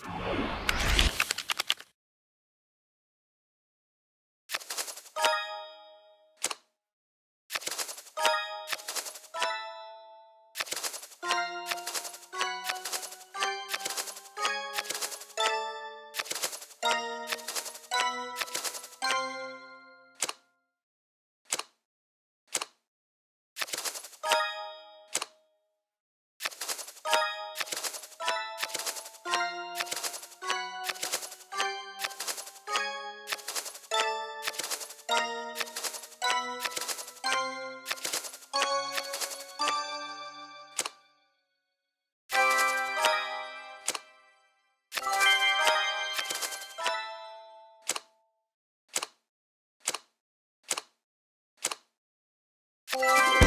you Música